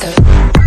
disco.